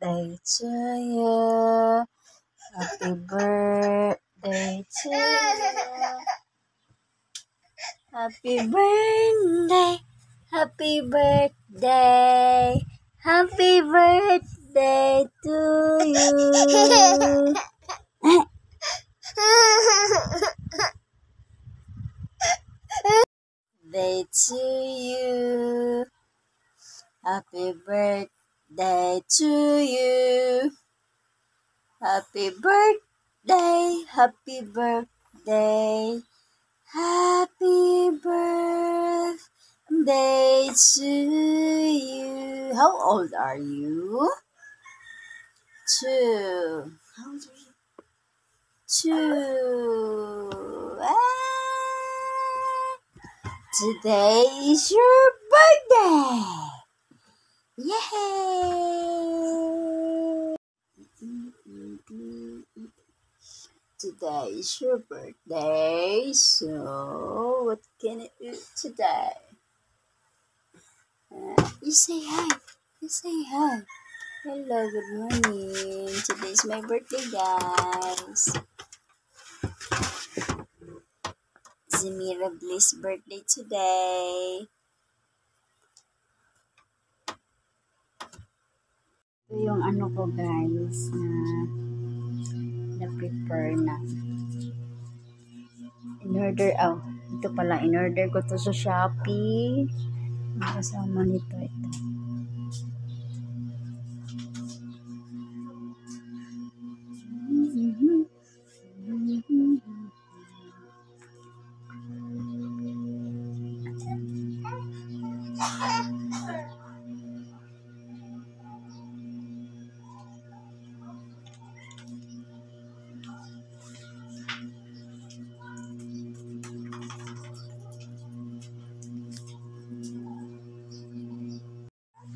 birthday to you. Happy birthday to you. Happy birthday. Happy birthday. Happy birthday to you. Day to you. Happy birthday to you. Happy birthday. Happy birthday. Happy birthday to you. How old are you? Two. How old are you? Two. Ah. Today is your birthday. Yay! Today is your birthday, so what can I do today? Uh, you say hi. You say hi. Hello, good morning. Today is my birthday, guys. Zamira Bliss birthday today. Ito yung ano ko guys na na-prepare na. In-order, oh, ito pala, in-order ko to sa Shopee. Ang kasama nito, ito.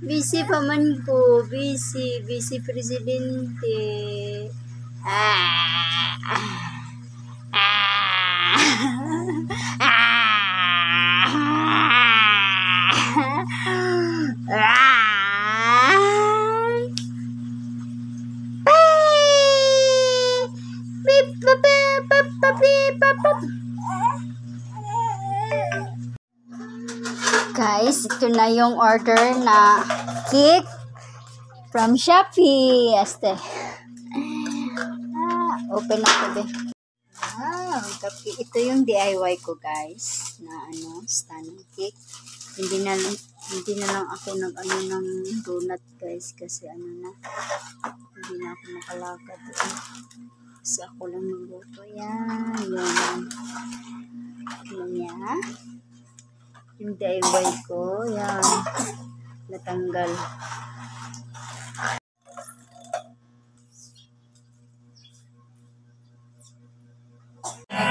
Busy pa man ko. Busy. Busy presidente. Ah. Ah. Ito na yung order na cake from Shopee. Este. Ah, open na ko. Ah, tapi ito yung DIY ko guys na ano, stunning cake. Hindi na lang hindi na lang ako nag ano ng donut guys kasi ano na hindi na ako makalakad. Kasi ako lang magluto yan. Yan. Ano niya? Yung DIY ko, yan, natanggal. Ilang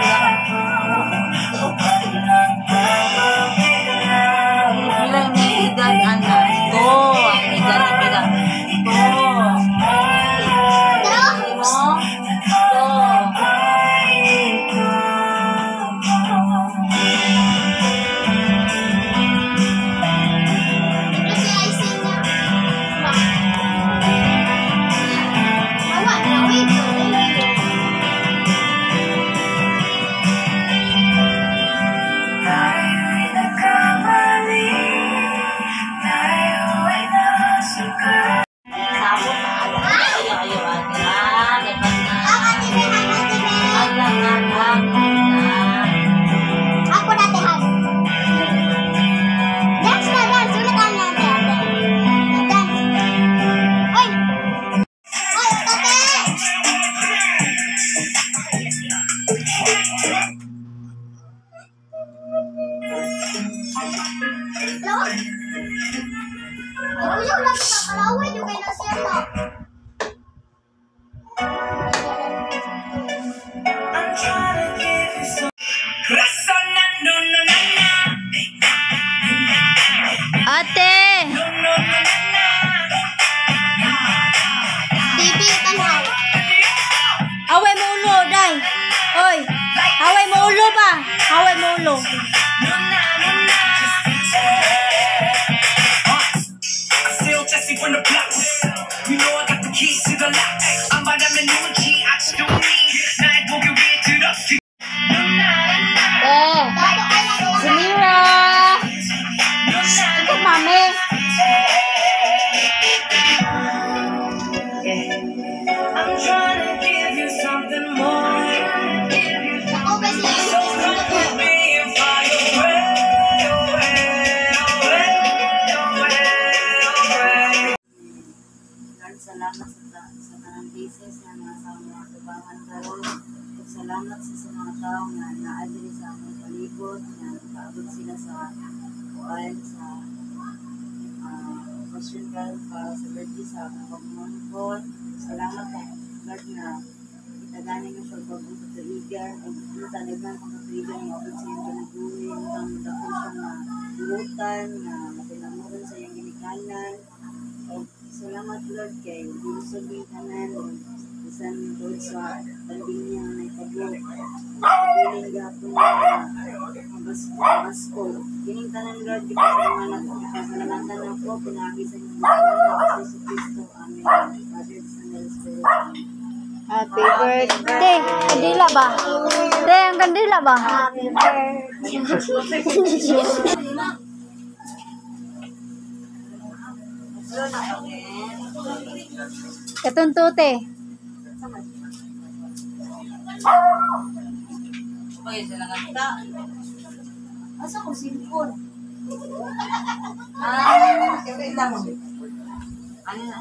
ulo ba? Away mo ulo. Mga tao nga naadiri sa among palibot nga nakaabot sila sa kuan sa uh, call para sa birthday sa akong pagmamangkot. Salamat kay God na itagani nga siya pag katuigan ug ano talagang ang katuigan nga abot siya ganaguhin ang dako siya nga lutan nga mapinamuran sa iyang ginikanan. Salamat Lord kay gilusog yung tanan ug bisan Lord sa pandemya nga naitabo Piling gapon na basko basko. Kining tanan Lord gipasalamat pasalamatan ako pinagi sa inyo sa Jesus Kristo. Amen. Father, Son, and Spirit. Happy birthday! Kandila ba? Te, ang kandila ba? Happy Katuntute. Okay, sila nga kita. Asa ko cellphone? Ah, wait lang. Ano na?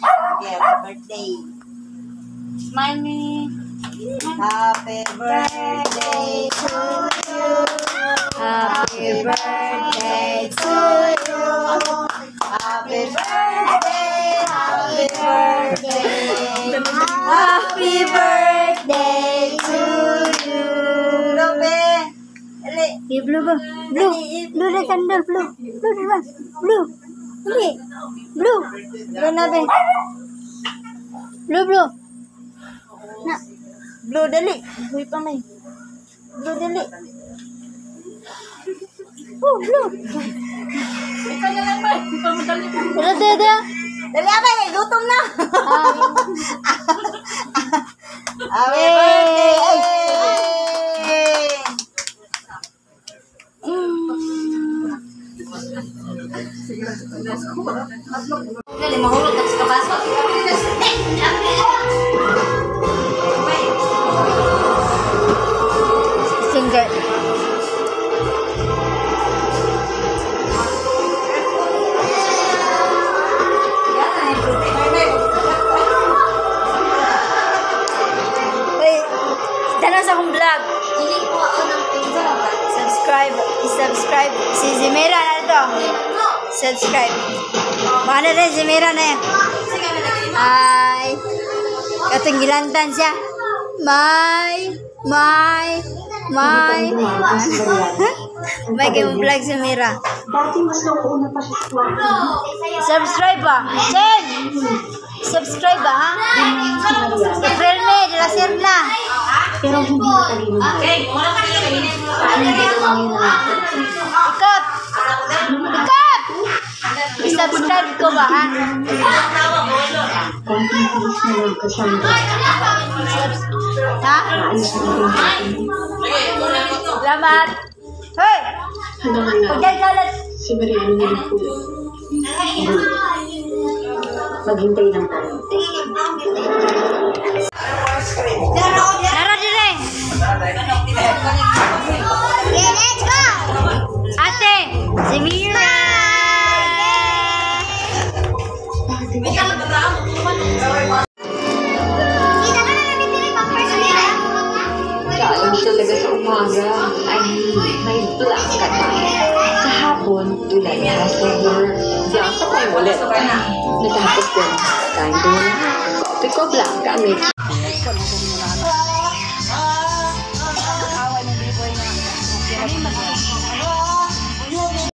Happy birthday. Smile me. Happy birthday to you. Happy birthday to you. Blue? Blue. Blue na candle, blue. Blue? Blue. Blue. Blue na ba? Blue, blue. Na. Blue, dali. Huy pa may. Blue, dali. Oh, blue. Ikaw na lang ba? Ikaw mo. Dali, dali, dali. Dali, abay. Gutom na. Happy birthday. Si Zimira na ito. Subscribe. Mana rin Zimira na yan. Hi. Katunggilantan siya. May. May. May. May game vlog si Mira. Subscribe ba? Chen! Subscribe ba, ha? April May, de la Serna. Ikot! Ikot! I-subscribe ko ba, ha? Ha? Salamat. Hoy! Pagkagalat. Si Mariano na po. Maghintay lang tayo. Tara dire. Okay, hapon, tulad na sober. Diyan sa may ulit. Natapos din. Kain ko na. Coffee ko blanca. May Away ng biboy na.